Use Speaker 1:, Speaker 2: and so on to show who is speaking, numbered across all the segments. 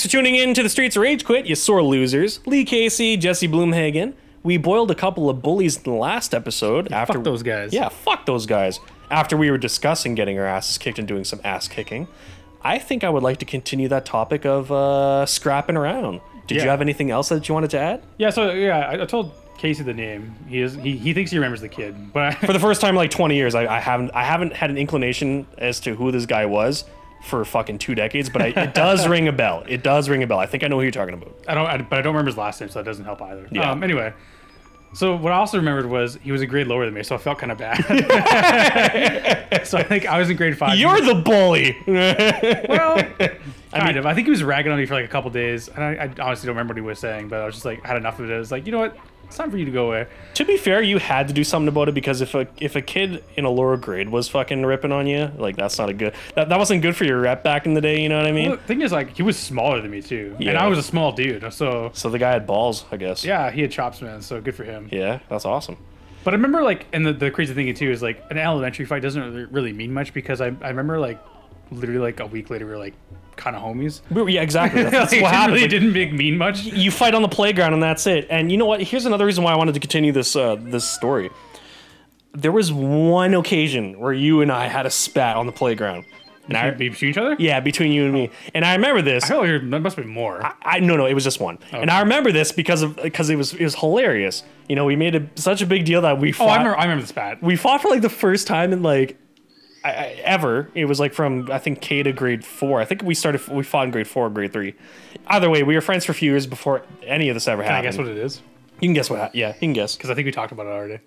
Speaker 1: Thanks for tuning in to the Streets of Rage Quit, you sore losers. Lee Caissie, Jesse Blumhagen. We boiled a couple of bullies in the last episode. after
Speaker 2: fuck those guys.
Speaker 1: Yeah, fuck those guys. After we were discussing getting our asses kicked and doing some ass kicking, I think I would like to continue that topic of uh, scrapping around. Did you have anything else that you wanted to add?
Speaker 2: Yeah, so yeah, I, I told Caissie the name. He is he, he thinks he remembers the kid, but
Speaker 1: For the first time in like 20 years, I, I haven't I haven't had an inclination as to who this guy was for fucking two decades, but I, it does ring a bell. It does ring a bell. I think I know who you're talking about.
Speaker 2: I don't. I, but I don't remember his last name, so that doesn't help either.
Speaker 1: Yeah.
Speaker 2: Um, anyway, so what I also remembered was he was a grade lower than me, so I felt kind of bad. so I think I was in grade five.
Speaker 1: You're the bully.
Speaker 2: well, kind
Speaker 1: mean-
Speaker 2: of. I think he was ragging on me for like a couple days, and I, I honestly don't remember what he was saying, but I was just like, I had enough of it. I was like, you know what? It's time for you to go away.
Speaker 1: to be fair, you had to do something about it because if a if a kid in a lower grade was fucking ripping on you, like that's not a good that, that wasn't good for your rep back in the day. You know what I mean?
Speaker 2: Well, the thing is, like, he was smaller than me too, and I was a small dude. So
Speaker 1: So the guy had balls, I guess.
Speaker 2: yeah, he had chops, man. So good for him.
Speaker 1: Yeah, that's awesome.
Speaker 2: But I remember like, and the, the crazy thing too is like an elementary fight doesn't really, really mean much because I, I remember like literally like a week later we were like kind of homies.
Speaker 1: We were- Yeah, exactly. That's, that's
Speaker 2: Like,
Speaker 1: what happened.
Speaker 2: really
Speaker 1: Like,
Speaker 2: didn't make mean much.
Speaker 1: you fight on the playground and that's it. And you know what? Here's another reason why I wanted to continue this uh, this story. There was one occasion where you and I had a spat on the playground. And I,
Speaker 2: between each other.
Speaker 1: yeah, between you and me. And I remember this.
Speaker 2: I feel like there must be more.
Speaker 1: I no no, it was just one. And I remember this because of because it was it was hilarious. You know, we made a, such a big deal that we
Speaker 2: oh. I remember. I remember the spat.
Speaker 1: we fought for like the first time in like I, I, ever. It was like from I think K to grade four. I think we started we fought in grade four, or grade three. Either way, we were friends for a few years before any of this ever
Speaker 2: Can I
Speaker 1: happened.
Speaker 2: guess what it is?
Speaker 1: you can guess what? Yeah, you can guess.
Speaker 2: Because I think we talked about it already.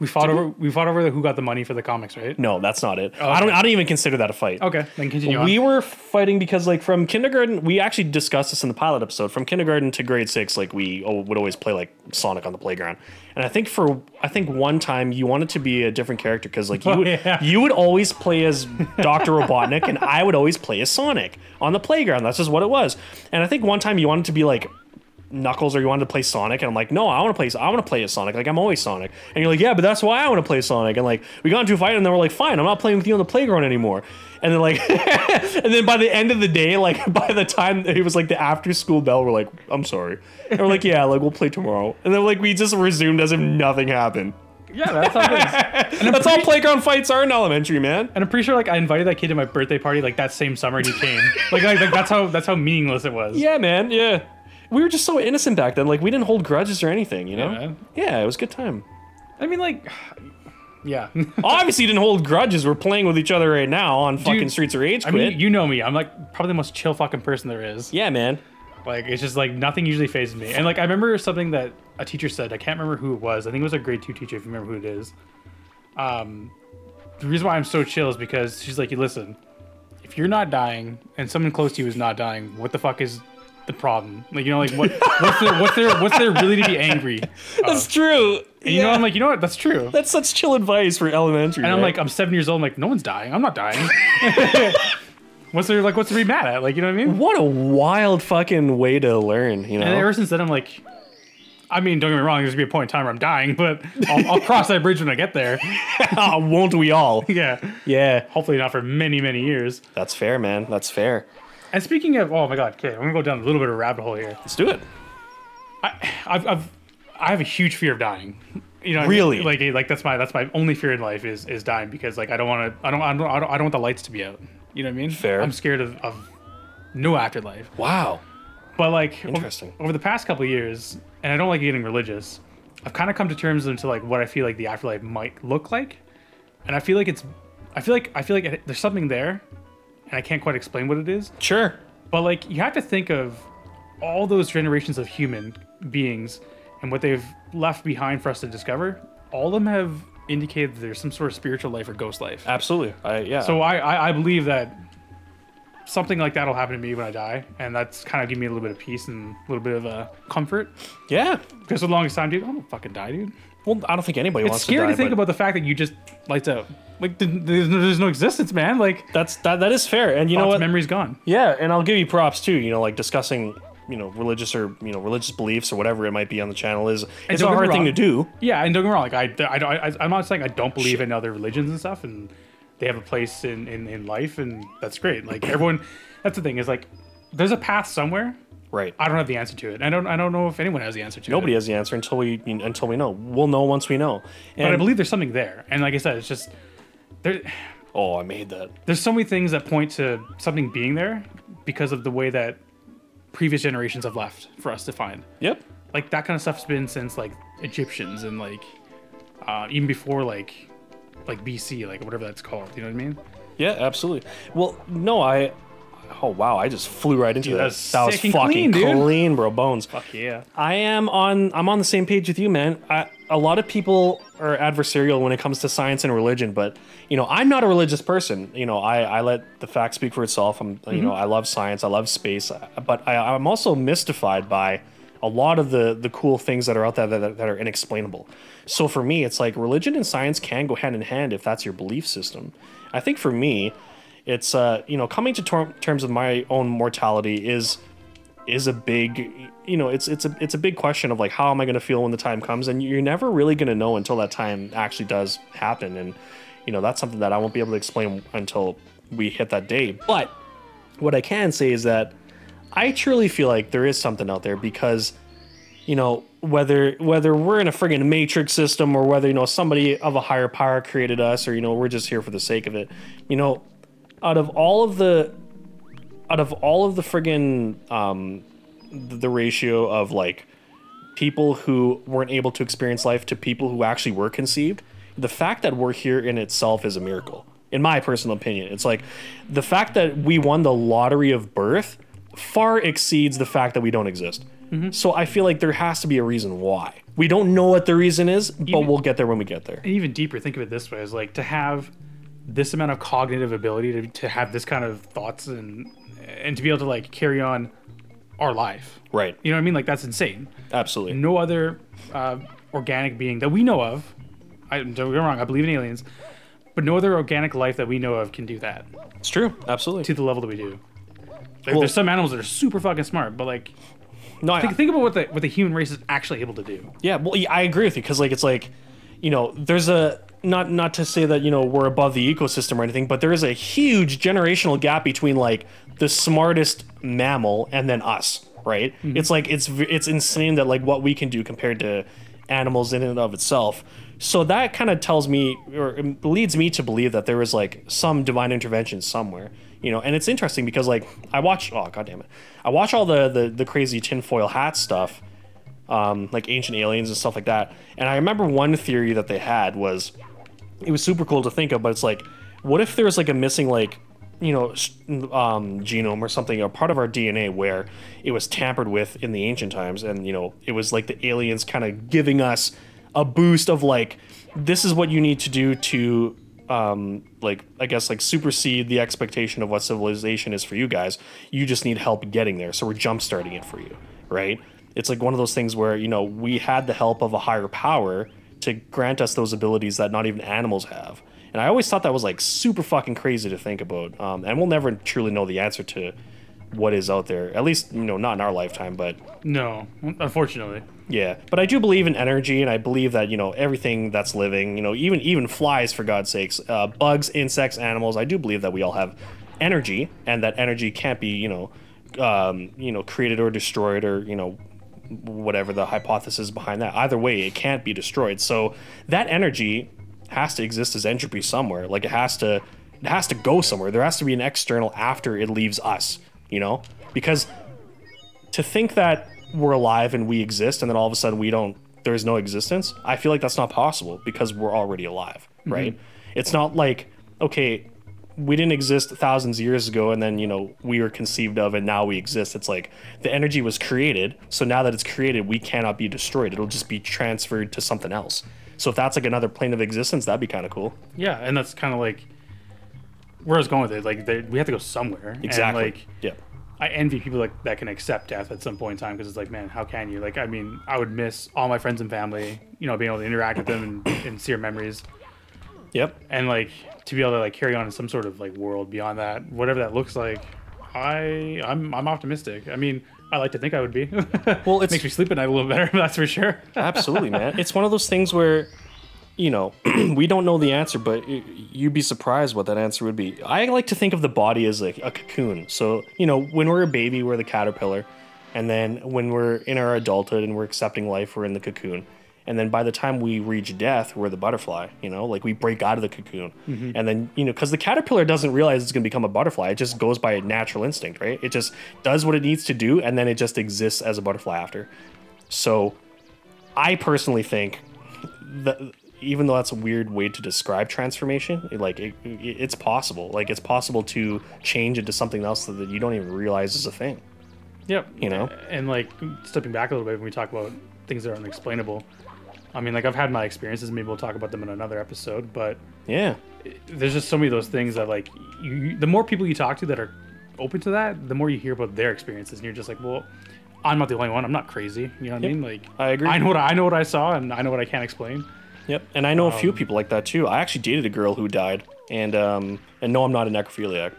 Speaker 2: We fought over. We fought over who got the money for the comics, right?
Speaker 1: No, that's not it. Oh, I don't. I don't even consider that a fight.
Speaker 2: Okay, then continue
Speaker 1: We
Speaker 2: on.
Speaker 1: were fighting because, like, from kindergarten, we actually discussed this in the pilot episode. From kindergarten to grade six, like, we oh, would always play like Sonic on the playground. And I think for I think one time you wanted to be a different character because, like, you
Speaker 2: Oh,
Speaker 1: would,
Speaker 2: yeah.
Speaker 1: you would always play as Doctor Robotnik, and I would always play as Sonic on the playground. That's just what it was. And I think one time you wanted to be like Knuckles or you wanted to play Sonic, and I'm like, no, I want to play. I want to play as Sonic. Like I'm always Sonic, and you're like, yeah, but that's why I want to play Sonic. And like we got into a fight, and then we're like, fine, I'm not playing with you on the playground anymore. And then like, and then by the end of the day, like by the time it was like the after school bell, we're like, I'm sorry, and we're like, yeah, like we'll play tomorrow. And then like we just resumed as if nothing happened.
Speaker 2: yeah, that's how it is.
Speaker 1: That's all playground fights are in elementary, man.
Speaker 2: And I'm pretty sure like I invited that kid to my birthday party like that same summer and he came. like, like, like that's how that's how meaningless it was.
Speaker 1: Yeah, man. Yeah. We were just so innocent back then. Like we didn't hold grudges or anything, you know?
Speaker 2: Yeah, man.
Speaker 1: yeah it was a good time.
Speaker 2: I mean, like, yeah.
Speaker 1: Obviously, didn't hold grudges. We're playing with each other right now on fucking
Speaker 2: Dude,
Speaker 1: Streets of Rage
Speaker 2: I
Speaker 1: Quit.
Speaker 2: mean, you know me. I'm like probably the most chill fucking person there is.
Speaker 1: yeah, man.
Speaker 2: Like, it's just like nothing usually phases me. And like, I remember something that a teacher said. I can't remember who it was. I think it was a grade two teacher. If you remember who it is. Um, the reason why I'm so chill is because she's like, you listen, if you're not dying and someone close to you is not dying, what the fuck is the problem? Like, you know, like what what's there what's there what's there really to be angry?
Speaker 1: That's true.
Speaker 2: And you know, I'm like, you know what? That's true.
Speaker 1: that's such chill advice for elementary.
Speaker 2: And I'm like, I'm seven years old. I'm like, no one's dying. I'm not dying. what's there like? What's to be mad at? Like, you know what I mean?
Speaker 1: what a wild fucking way to learn, you know?
Speaker 2: And ever since then, I'm like, I mean, don't get me wrong. There's gonna be a point in time where I'm dying, but I'll, I'll cross that bridge when I get there.
Speaker 1: Ah, won't we all?
Speaker 2: Yeah.
Speaker 1: yeah,
Speaker 2: Hopefully not for many, many years.
Speaker 1: that's fair, man. That's fair.
Speaker 2: And speaking of, oh my god, okay, I'm gonna go down a little bit of a rabbit hole here.
Speaker 1: Let's do it.
Speaker 2: I, I've, I've, I have a huge fear of dying. You know, what I mean?
Speaker 1: Really?
Speaker 2: like, eh, like that's my that's my only fear in life is is dying because like I don't want to, I don't, I don't, I don't, I don't want the lights to be out. You know what I mean?
Speaker 1: Fair.
Speaker 2: I'm scared of, of no afterlife.
Speaker 1: Wow.
Speaker 2: But like,
Speaker 1: Interesting.
Speaker 2: Over, the past couple of years, and I don't like getting religious. I've kind of come to terms into like what I feel like the afterlife might look like, and I feel like it's, I feel like I feel like there's something there, and I can't quite explain what it is.
Speaker 1: Sure.
Speaker 2: But like, you have to think of all those generations of human beings and what they've left behind for us to discover. All of them have indicated that there's some sort of spiritual life or ghost life.
Speaker 1: Absolutely. I yeah.
Speaker 2: So I, I, I believe that something like that will happen to me when I die, and that's kind of give me a little bit of peace and a little bit of uh, comfort.
Speaker 1: yeah.
Speaker 2: Because the longest time, dude, I don't fucking die, dude.
Speaker 1: Well, I don't think anybody
Speaker 2: It's
Speaker 1: wants
Speaker 2: scary
Speaker 1: to,
Speaker 2: to, think
Speaker 1: but
Speaker 2: about the fact that you just lights out. Like there's no, there's no existence, man. Like
Speaker 1: That's that. That is fair. And you know what?
Speaker 2: memory's gone.
Speaker 1: Yeah, and I'll give you props too. You know, like discussing, you know, religious or you know religious beliefs or whatever it might be on the channel is it's a
Speaker 2: don't get me
Speaker 1: hard thing
Speaker 2: wrong.
Speaker 1: to do.
Speaker 2: Yeah, and don't get me wrong. Like I, I, don't- I, I'm not saying I don't believe in other religions and stuff, and they have a place in, in, in life, and that's great. Like everyone, that's the thing is like there's a path somewhere.
Speaker 1: Right.
Speaker 2: I don't have the answer to it. I don't. I don't know if anyone has the answer to it.
Speaker 1: Nobody has the answer until we until we know. We'll know once we know. And,
Speaker 2: But I believe there's something there. And like I said, it's just there.
Speaker 1: Oh, I made that.
Speaker 2: There's so many things that point to something being there because of the way that previous generations have left for us to find.
Speaker 1: Yep.
Speaker 2: Like that kind of stuff's been since like Egyptians and like uh, even before like like BC, like whatever that's called. You know what I mean?
Speaker 1: Yeah, absolutely. Well, no, I. Oh wow, I just flew right into
Speaker 2: Dude,
Speaker 1: that. That was fucking
Speaker 2: clean,
Speaker 1: clean, bro. Bones.
Speaker 2: Fuck yeah.
Speaker 1: I am on. I'm on the same page with you, man. I, a lot of people are adversarial when it comes to science and religion, but you know, I'm not a religious person. You know, I, I let the fact speak for itself. I'm, you know, I love science. I love space, but I, I'm also mystified by a lot of the the cool things that are out there that, that are inexplainable. So for me, it's like religion and science can go hand in hand if that's your belief system. I think for me, it's uh, you know, coming to ter- terms with my own mortality is is a big you know it's it's a it's a big question of like how am i going to feel when the time comes? And you're never really going to know until that time actually does happen. And you know that's something that i won't be able to explain until we hit that day but what i can say is that i truly feel like there is something out there because you know whether whether we're in a friggin' matrix system or whether you know somebody of a higher power created us or you know we're just here for the sake of it you know out of all of the out of all of the friggin' um, th- the ratio of like people who weren't able to experience life to people who actually were conceived, the fact that we're here in itself is a miracle. In my personal opinion, it's like the fact that we won the lottery of birth far exceeds the fact that we don't exist. So I feel like there has to be a reason why. We don't know what the reason is, but
Speaker 2: Even-
Speaker 1: we'll get there when we get there.
Speaker 2: And even deeper, think of it this way: is like to have this amount of cognitive ability to, to have this kind of thoughts and and to be able to like carry on our life.
Speaker 1: Right.
Speaker 2: You know what I mean? Like that's insane.
Speaker 1: Absolutely.
Speaker 2: No other uh, organic being that we know of. I don't get me wrong. I believe in aliens, but no other organic life that we know of can do that
Speaker 1: It's true. Absolutely.
Speaker 2: to the level that we do. Like,
Speaker 1: Well-
Speaker 2: there's some animals that are super fucking smart, but like
Speaker 1: No, I,
Speaker 2: think, think about what the what the human race is actually able to do.
Speaker 1: Yeah, well, yeah, I agree with you because like it's like, you know, there's a not not to say that you know we're above the ecosystem or anything, but there is a huge generational gap between like the smartest mammal and then us, right? It's like it's it's insane that like what we can do compared to animals in and of itself. So that kind of tells me or leads me to believe that there was like some divine intervention somewhere, you know. And it's interesting because like I watch oh god damn it, I watch all the the, the crazy tinfoil hat stuff um, like ancient aliens and stuff like that. And I remember one theory that they had was it was super cool to think of, but it's like, what if there was like a missing like you know um, genome or something, a part of our DNA where it was tampered with in the ancient times, and you know it was like the aliens kind of giving us a boost of like this is what you need to do to um like i guess like supersede the expectation of what civilization is for you guys. You just need help getting there so we're jump starting it for you right? It's like one of those things where you know we had the help of a higher power to grant us those abilities that not even animals have and i always thought that was like super fucking crazy to think about um, and we'll never truly know the answer to what is out there at least you know not in our lifetime but
Speaker 2: No, unfortunately.
Speaker 1: yeah, but I do believe in energy, and I believe that you know everything that's living, you know, even even flies for God's sakes, uh, bugs, insects, animals. I do believe that we all have energy, and that energy can't be you know, um, you know, created or destroyed, or you know, whatever the hypothesis behind that. Either way, it can't be destroyed. So that energy has to exist as entropy somewhere. Like it has to, it has to go somewhere. There has to be an external after it leaves us. You know, because to think that we're alive and we exist and then all of a sudden we don't there's no existence i feel like that's not possible because we're already alive mm-hmm. right it's not like okay we didn't exist thousands of years ago and then you know we were conceived of and now we exist it's like the energy was created so now that it's created we cannot be destroyed it'll just be transferred to something else so if that's like another plane of existence that'd be kind of cool
Speaker 2: Yeah, and that's kind of like where I was going with it. Like they, we have to go somewhere. And,
Speaker 1: exactly
Speaker 2: like
Speaker 1: yeah
Speaker 2: I envy people like that can accept death at some point in time because it's like, man, how can you? Like, I mean, I would miss all my friends and family. You know, being able to interact with them and, and see their memories,
Speaker 1: yep
Speaker 2: and like to be able to like carry on in some sort of like world beyond that, whatever that looks like. I I'm I'm optimistic. I mean, I like to think I would be.
Speaker 1: Well, it
Speaker 2: makes me sleep at night a little better. That's for sure.
Speaker 1: Absolutely, man. It's one of those things where, you know, we don't know the answer, but you'd be surprised what that answer would be. I like to think of the body as like a cocoon. So, you know, when we're a baby, we're the caterpillar. And then when we're in our adulthood and we're accepting life, we're in the cocoon. And then by the time we reach death, we're the butterfly, you know, like we break out of the cocoon. Mm-hmm. And then, you know, because the caterpillar doesn't realize it's going to become a butterfly. It just goes by a natural instinct, right? It just does what it needs to do and then it just exists as a butterfly after. So I personally think that even though that's a weird way to describe transformation, it, like it, it- it's possible. Like it's possible to change into something else that you don't even realize is a thing.
Speaker 2: Yep.
Speaker 1: You know?
Speaker 2: And like stepping back a little bit when we talk about things that are unexplainable. I mean, like I've had my experiences. Maybe we'll talk about them in another episode. But
Speaker 1: Yeah.
Speaker 2: there's just so many of those things that like you, the more people you talk to that are open to that, the more you hear about their experiences, and you're just like, well, I'm not the only one. I'm not crazy. You know what I mean? Like
Speaker 1: I agree.
Speaker 2: I know what I know what I saw, and I know what I can't explain.
Speaker 1: Yep. And I know a few people like that too. I actually dated a girl who died, and um, and no, I'm not a necrophiliac,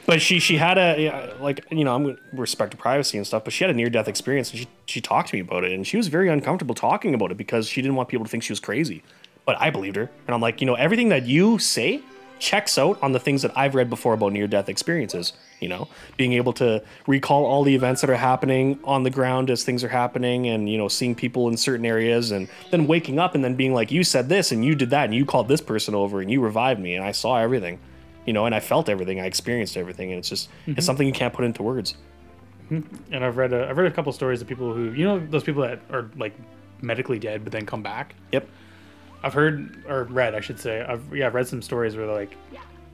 Speaker 1: but she she had a like you know I'm respect her privacy and stuff, but she had a near death experience, and she she talked to me about it, and she was very uncomfortable talking about it because she didn't want people to think she was crazy. But I believed her, and I'm like, you know, everything that you say checks out on the things that I've read before about near death experiences. You know, being able to recall all the events that are happening on the ground as things are happening, and you know, seeing people in certain areas, and then waking up and then being like, you said this and you did that, and you called this person over and you revived me, and I saw everything. You know, and I felt everything, I experienced everything, and it's just it's mm-hmm. something you can't put into words. Mm-hmm.
Speaker 2: And I've read a, I've read a couple stories of people who you know those people that are like medically dead but then come back.
Speaker 1: Yep.
Speaker 2: I've heard or read, I should say. I've yeah, I've read some stories where like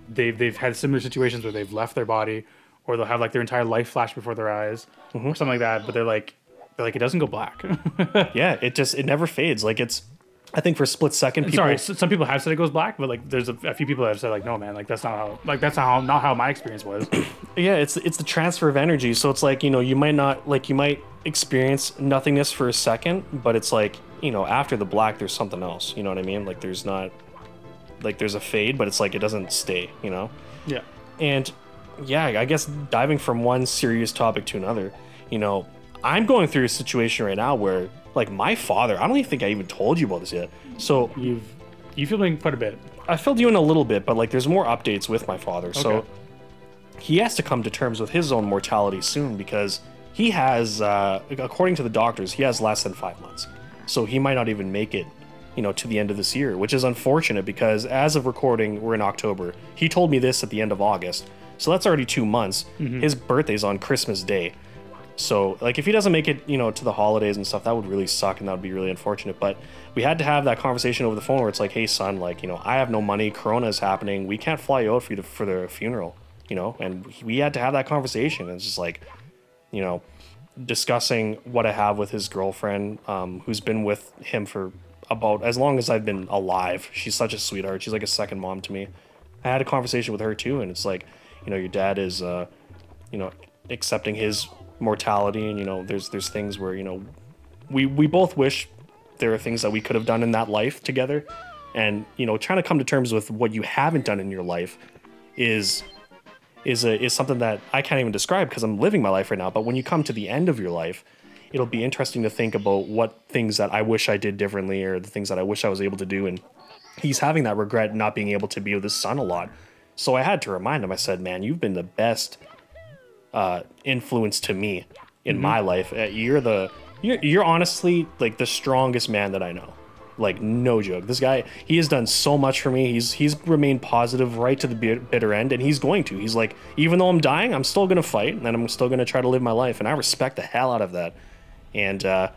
Speaker 2: they've they've had similar situations where they've left their body or they'll have like their entire life flash before their eyes mm-hmm. or something like that. But they're like they're like it doesn't go black.
Speaker 1: Yeah, it just it never fades. Like it's, I think for a split second, people.
Speaker 2: Sorry, some people have said it goes black, but like there's a, a few people that have said like no man, like that's not how like that's not how not how my experience was.
Speaker 1: Yeah, it's it's the transfer of energy. So it's like you know you might not like you might experience nothingness for a second, but it's like you know after the black there's something else. You know what I mean? Like there's not like there's a fade, but it's like it doesn't stay. You know.
Speaker 2: yeah.
Speaker 1: And yeah, I guess diving from one serious topic to another, you know, I'm going through a situation right now where like my father, I don't even think I even told you about this yet. So
Speaker 2: You've you feel in quite a bit.
Speaker 1: I filled you in a little bit, but like there's more updates with my father. So he has to come to terms with his own mortality soon because he has, uh, according to the doctors, he has less than five months. So he might not even make it, you know, to the end of this year, which is unfortunate because as of recording, we're in October. He told me this at the end of August. So that's already two months. Mm-hmm. His birthday's on Christmas Day. So, like, if he doesn't make it, you know, to the holidays and stuff, that would really suck and that would be really unfortunate. But we had to have that conversation over the phone where it's like, hey, son, like, you know, I have no money. Corona is happening. We can't fly you out for you to, for the funeral, you know? And we had to have that conversation. It's just like, you know, discussing what I have with his girlfriend, um, who's been with him for about as long as I've been alive. She's such a sweetheart. She's like a second mom to me. I had a conversation with her too, and it's like, you know, your dad is, uh, you know, accepting his mortality, and you know, there's there's things where you know, we we both wish there are things that we could have done in that life together, and you know, trying to come to terms with what you haven't done in your life is is a, is something that I can't even describe because I'm living my life right now. But when you come to the end of your life, it'll be interesting to think about what things that I wish I did differently or the things that I wish I was able to do. And he's having that regret not being able to be with his son a lot. So I had to remind him. I said, "Man, you've been the best uh, influence to me in my life. Uh, You're the you're, you're honestly like the strongest man that I know. Like no joke. This guy, he has done so much for me. He's he's remained positive right to the bitter end, and he's going to. He's like, even though I'm dying, I'm still gonna fight, and I'm still gonna try to live my life, and I respect the hell out of that. And uh,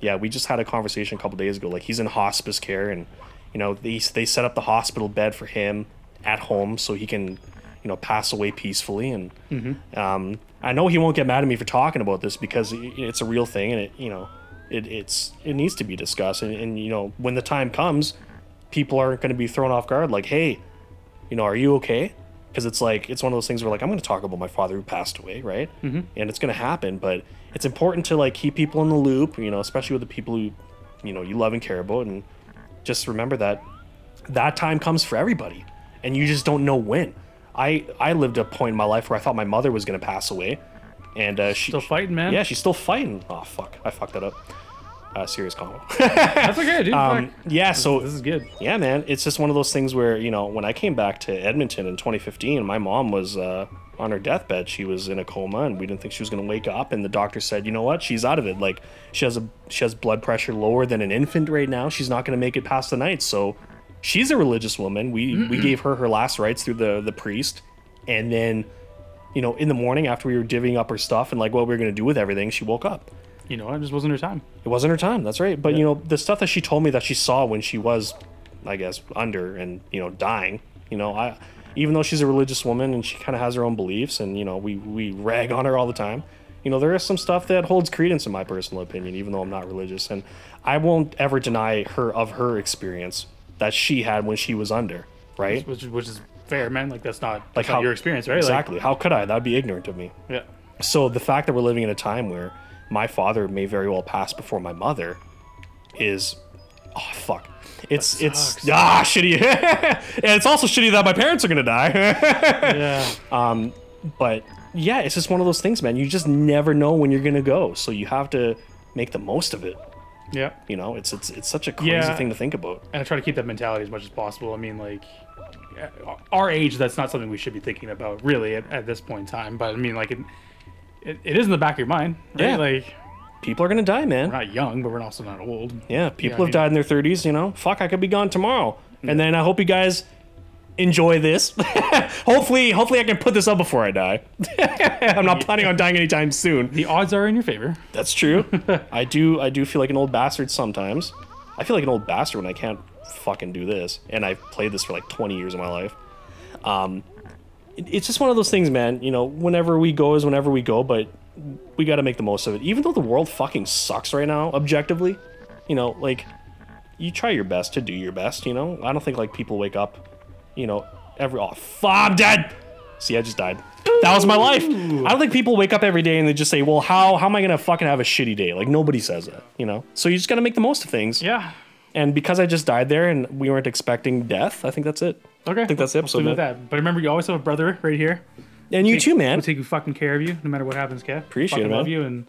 Speaker 1: yeah, we just had a conversation a couple days ago. Like he's in hospice care, and you know they they set up the hospital bed for him at home so he can you know pass away peacefully. And um, I know he won't get mad at me for talking about this because it's a real thing, and it you know it, it's it needs to be discussed. And, and you know when the time comes, people aren't going to be thrown off guard. Like, hey, you know, are you okay? Because it's like it's one of those things where like I'm going to talk about my father who passed away, right? Mm-hmm. And it's going to happen, but it's important to like keep people in the loop, you know, especially with the people who, you know, you love and care about, and just remember that that time comes for everybody, and you just don't know when. I I lived a point in my life where I thought my mother was going to pass away, and uh, she
Speaker 2: Still fighting, man.
Speaker 1: Yeah, she's still fighting. Oh fuck, I fucked that up. uh, serious combo.
Speaker 2: That's okay, dude.
Speaker 1: um, yeah, so
Speaker 2: this is good.
Speaker 1: yeah, man, it's just one of those things where you know when I came back to Edmonton in 2015, my mom was uh, on her deathbed. She was in a coma, and we didn't think she was going to wake up. And the doctor said, you know what, she's out of it. Like she has a she has blood pressure lower than an infant right now. She's not going to make it past the night. So she's a religious woman. We we gave her her last rites through the the priest, and then. You know, in the morning after we were divvying up her stuff and like what we were gonna do with everything, she woke up.
Speaker 2: You know, it just wasn't her time.
Speaker 1: It wasn't her time. That's right. But you know, the stuff that she told me that she saw when she was, I guess, under and you know dying. You know, I even though she's a religious woman and she kind of has her own beliefs, and you know, we we rag on her all the time. You know, there is some stuff that holds credence in my personal opinion, even though I'm not religious, and I won't ever deny her of her experience that she had when she was under. Right?
Speaker 2: Which, which is fair, man. Like that's not
Speaker 1: Like
Speaker 2: that's not
Speaker 1: how
Speaker 2: your experience, right?
Speaker 1: Exactly. How could I? That'd be ignorant of me.
Speaker 2: Yeah.
Speaker 1: So the fact that we're living in a time where my father may very well pass before my mother is oh fuck. It's it's ah shitty. and it's also shitty that my parents are gonna die.
Speaker 2: Yeah.
Speaker 1: Um, but yeah, it's just one of those things, man. You just never know when you're gonna go. So you have to make the most of it.
Speaker 2: yeah.
Speaker 1: You know, it's it's it's such a crazy
Speaker 2: Yeah.
Speaker 1: thing to think about.
Speaker 2: And I try to keep that mentality as much as possible. I mean, like, Uh, our age, that's not something we should be thinking about, really, at, at this point in time. But I mean, like, it, it, it is in the back of your mind, right?
Speaker 1: Yeah.
Speaker 2: Like,
Speaker 1: People are gonna die, man.
Speaker 2: we're not young, but we're also not old.
Speaker 1: Yeah, people
Speaker 2: I
Speaker 1: have
Speaker 2: mean-
Speaker 1: died in their 30s, you know. Fuck, I could be gone tomorrow. And then I hope you guys enjoy this. hopefully, hopefully I can put this up before I die. I'm not planning on dying anytime soon.
Speaker 2: The odds are in your favor.
Speaker 1: That's true. I do I do feel like an old bastard sometimes. I feel like an old bastard when I can't fucking do this. And I've played this for like 20 years of my life. Um it- it's just one of those things, man. You know, whenever we go is whenever we go, but we got to make the most of it. Even though the world fucking sucks right now, objectively, you know, like you try your best to do your best. You know, I don't think like people wake up, you know, every oh fuck, I'm dead. See, I just died. That was my life. I don't think people wake up every day and they just say, "Well, how how am I gonna fucking have a shitty day?" Like nobody says that, you know. So you just gotta make the most of things.
Speaker 2: Yeah.
Speaker 1: And because I just died there and we weren't expecting death, I think that's it.
Speaker 2: Okay.
Speaker 1: I think that's the
Speaker 2: We'll
Speaker 1: episode.
Speaker 2: leave it at that. But remember, you always have a brother right here.
Speaker 1: And you too, man.
Speaker 2: We'll take fucking care of you, no matter what happens, Kat.
Speaker 1: Appreciate
Speaker 2: fucking
Speaker 1: it, man.
Speaker 2: Love you, and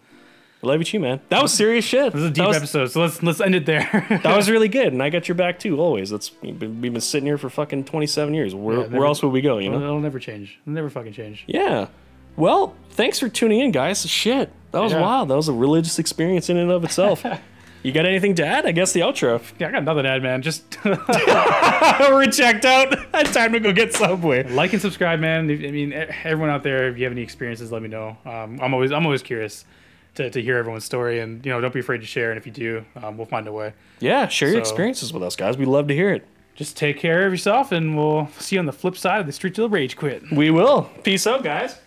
Speaker 1: I love you too, man. That was serious shit.
Speaker 2: this is a deep
Speaker 1: was,
Speaker 2: episode, so let's let's end it there.
Speaker 1: That was really good, and I got your back too. Always. That's we've been, sitting here for fucking twenty seven years. Where
Speaker 2: Yeah,
Speaker 1: where else would we go? You know.
Speaker 2: It'll never change. It'll never fucking change.
Speaker 1: Yeah. Well, thanks for tuning in, guys. Shit, that was
Speaker 2: Yeah.
Speaker 1: wild. That was a religious experience in and of itself. you got anything to add? I guess the outro.
Speaker 2: Yeah, I got nothing to add, man. Just
Speaker 1: We're checked out. It's time to go get Subway.
Speaker 2: like and subscribe, man. I mean, everyone out there, if you have any experiences, let me know. Um, I'm always I'm always curious to, to hear everyone's story, and you know, don't be afraid to share. And if you do, um, we'll find a way.
Speaker 1: Yeah, share your experiences with us, guys. We love to hear it.
Speaker 2: Just take care of yourself, and we'll see you on the flip side of the street to the rage quit.
Speaker 1: We will. Peace out, guys.